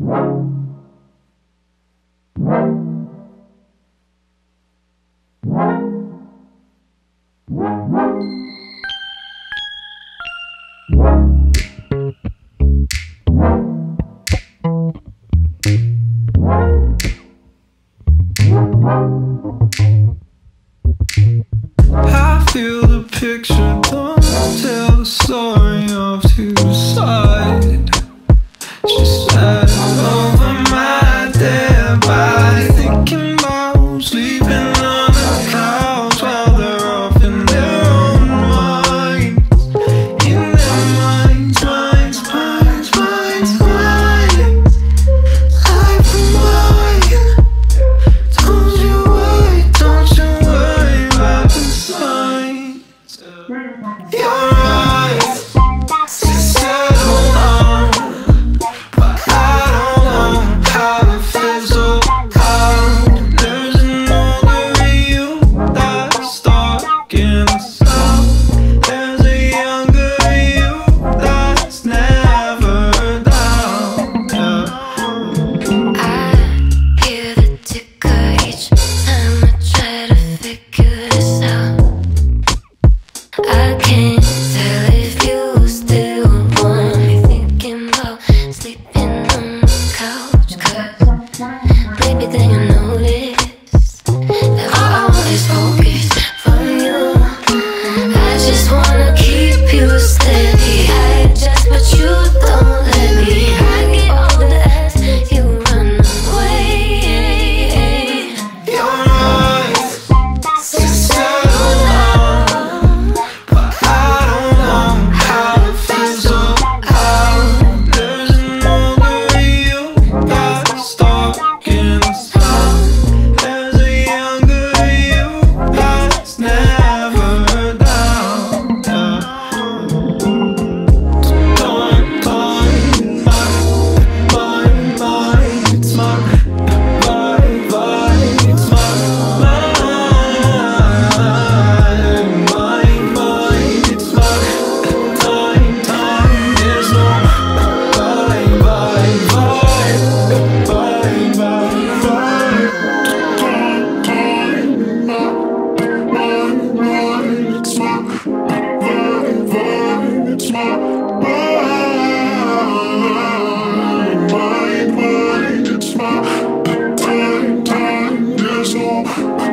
I feel the picture, signs. Then you know. you